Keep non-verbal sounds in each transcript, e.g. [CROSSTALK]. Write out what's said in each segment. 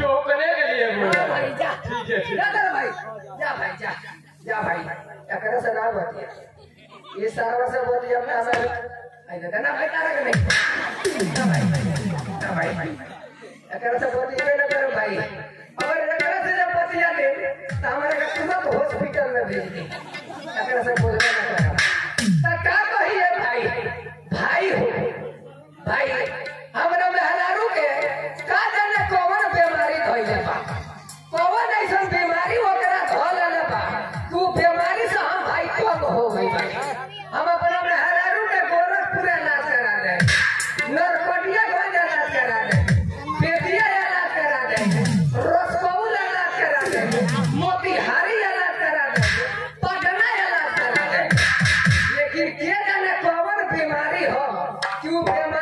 टोकने के लिए बोल। हाँ भाई जा। ठीक है। ठीक जा भाई। जा भाई जा। जा भाई। एकरा से ना बतिया ये सारा से बतिया में हमें आई ना ना भाई तारा के नहीं ना भाई ना भाई एकरा से बतिया ना करो भाई। और अगर से जब बतिया ले तो हमारे का तुरंत हॉस्पिटल में भेज दी। एकरा से बोलना ना करो भाई, हमरा मेहरारू के का जाने कौन बीमारी धइले बा? कौन ऐसा बीमारी ओकरा धइले बा? तू बीमारी से हम भाई कम हो गई बा। हम अपना मेहरारू के गोरखपुर इलाज करा दे। नरकटिया गंज इलाज करा दे। बेतिया इलाज करा दे। रसकौल इलाज करा दे। मोतिहारी इलाज करा दे। पटना इलाज करा दे। लेकिन के जाने कौन बीमारी हो? क्यों बीमारी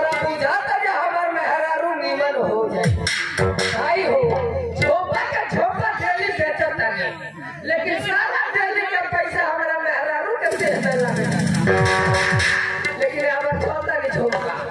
लेकिन अब चलता नहीं झोपा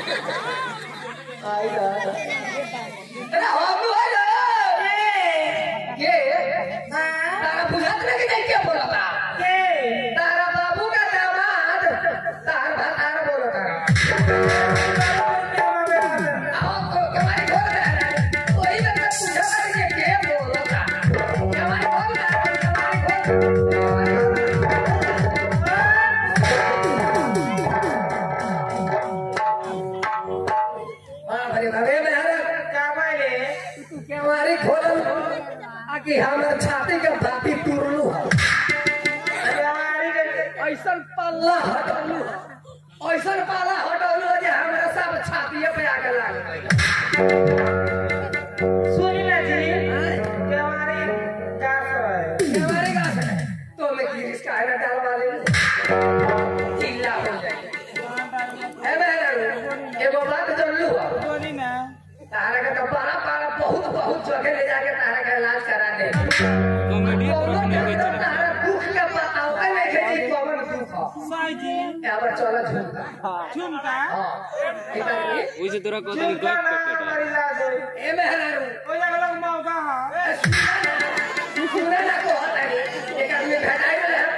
[LAUGHS] आई दा हाँ भरे भरे मेहरा का बोले केवारी खोलल आकि हमर छाती के बाती तुरलू है। ऐसन पल्ला हटलू। ऐसन पाला हटलू जे हमरा सब छातीए पे आके लाग सुनी ना जी कि हमारी है। केवारी का है। तो मैं गिरिश का है डाल वाले किल्ला हो जाए ए मेरे एगो बात जानलू हो तारा का तो बड़ा बड़ा बहुत बहुत जगह ले जाके तारा का इलाज करा दे कौनो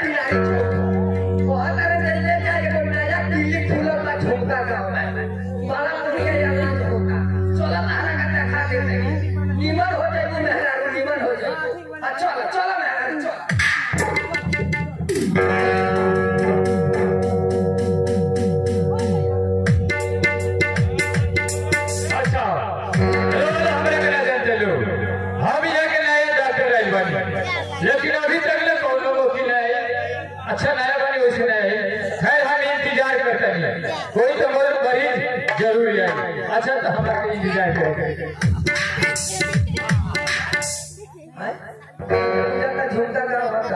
डॉक्टर मरीज़ ज़रूर अच्छा तो हम लोग इंतज़ार करते का झुमका गाँव होता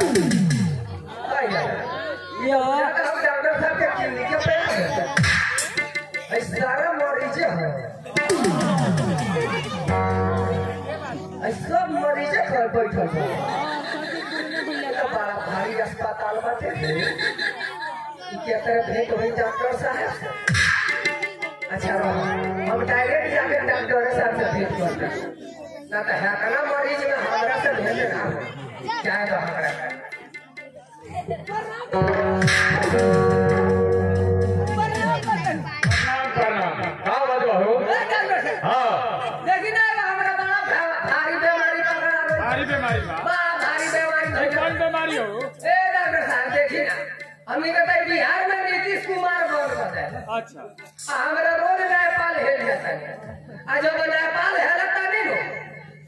आई यार हम डॉक्टर साहब के क्लिनिक पे। ऐ सारा मरीज़ है सब मरीज़ घर बैठल बड़ा भारी अस्पताल बाटे ई भेंट हुई डॉक्टर साहब अच्छा रहो। डायरेक्ट जाके डॉक्टर साहब से भेंट करते ना तो हैकना मरीज़ में हमरा से भेंट ना हो। जाए तो हमरा के। प्रणाम प्रणाम अच्छा। हमरा रोज नेपाल हेल जाता। है आ जब नेपाल हेलता नहीं नो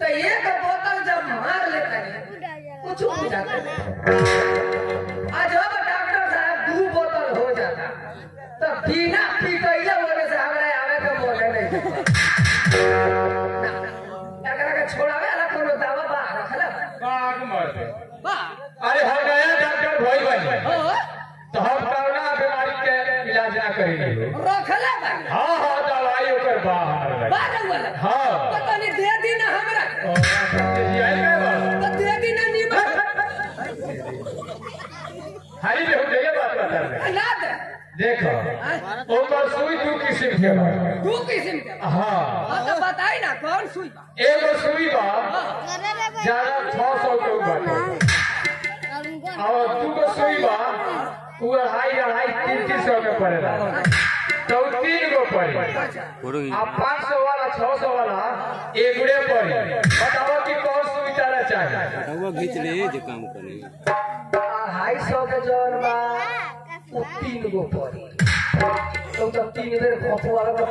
तो एक बोतल जब मार लेता है कुछ हो जाता। है आ जब डॉक्टर साहब दो बोतल हो जाता तो बिना पीटैले बोले से हमरा आवे के मोने नहीं बाहर लगे। बा रउआ हाँ। तो दे दी ना हमरा तो दे दी ना नीमक हारी में हम बात बता रहे ना दे। देखो ओकर सुई दू किस्म के बा दू किस्म के बा। हाँ। हाँ तो बताई ना कौन सुई बा एगो सुई बा ज़्यादा छह सौ के ऊपर और दू गो सुई बा वो अढ़ाई अढ़ाई तीन तीन सौ के पड़ेला तो तीन गो पड़ी आ पाँच सौ वाला छह सौ वाला एगुड़े पड़ी। बताओ कि कौन सुविधा रह चाहिए रउआ खींच ले जो काम करे। अढ़ाई सौ के जौन बा तीन गो पड़ी। तो तीन बेर खोपवा के